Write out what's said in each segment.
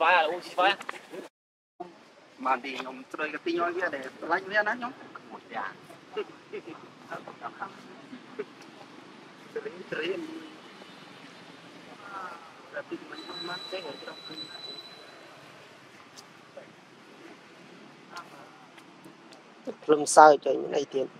ស្វាយអូស្វាយ បានទីខ្ញុំត្រូវកាទីឲ្យវាដែលឆ្លាញ់វាណាខ្ញុំមួយយ៉ាងត្រៀមត្រៀមតែទីមិនមកទេត្រូវគឺ ព្រលឹមសើចចេញអីទៀត តែតែវាខ្ញុំមកគឺគឺគឺដាក់អីទៅ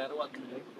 Era o Atlético.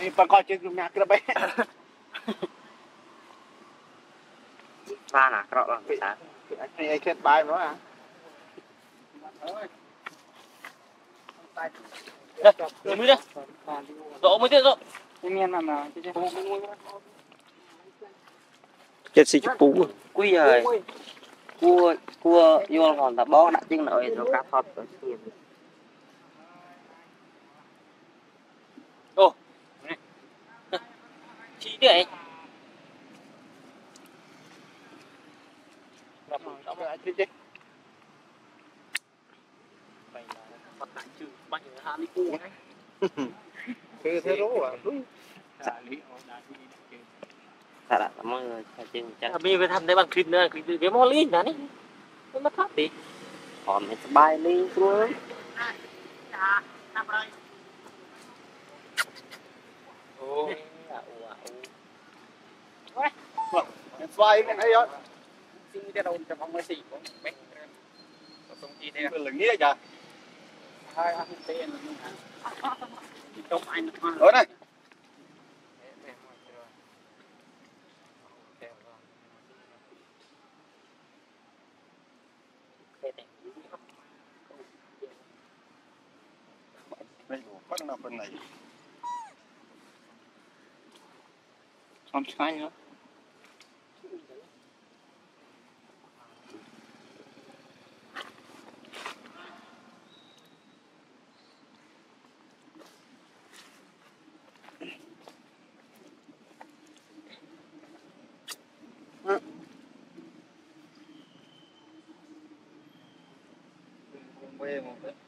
นี่ปะกอจึงนักระเบะบ้าหนักเราบ้างพี่นะไอ้เคสบายมั้งอ่ะ rồi mới đây rồi mới đây rồi miền nằm nào chết xì chụp bú à? quý rồi cua cua vô còn là bó đã chứng nội rồi cá thọt rồi. มีไปทำได้บางคลิปนะคลิปเดี๋ยวมอลลี่นะนี่มันมาทับดิหอมให้สบายเลยทุกคนโอ้ยอ่ะโอ้อ่ะโอ้ยไฟมันไอ้ยศซึ่งจะโดนจะพังมาสี่คนไม่ตรงที่เนี่ยเป็นหลังนี้จ้ะใช่ครับเป็นหลังนี้ครับต้องไปนะครับเออเนี่ย Lego bắt là phần này. Không sai nữa. Hãy không bỏ lỡ những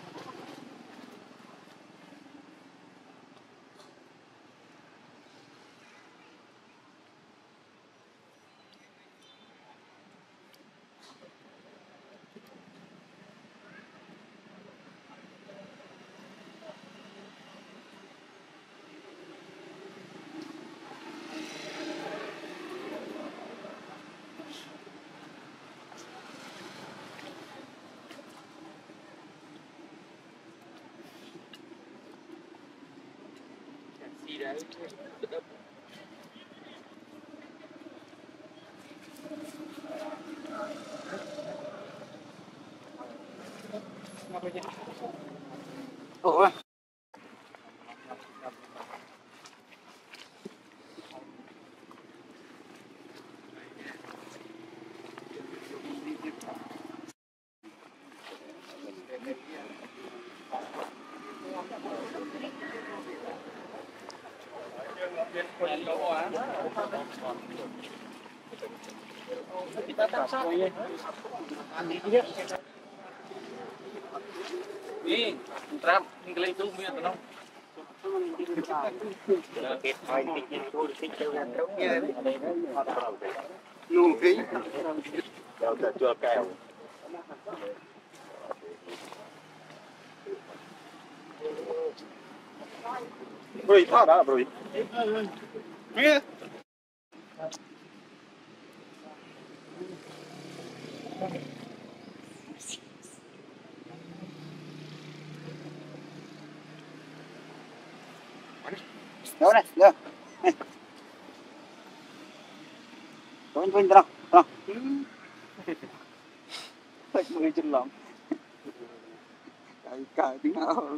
ក ủa kita taksa ini terap ngeling tuh punya tenang luôn khí đâu ta chưa cao rồi thoát đã, rồi nghe đâu này? Đâu? Vinh Vinh đâu đâu Thật mười chân lắm Cài cài tiếng nào?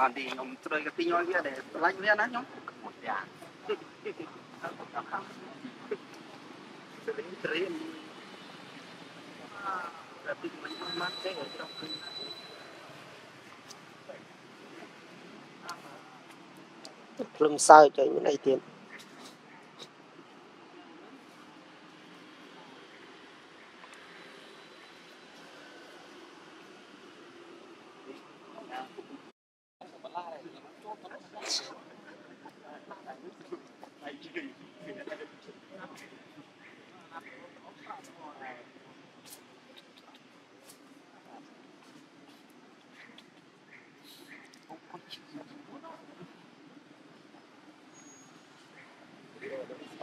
mandi ngom troy ka tinyo dia de laj dia na nyom mut ya train tapi memang mati kalau lùm sao cho những này tiền.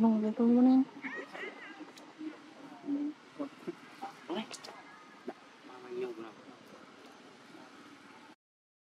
nó lên tôi luôn em.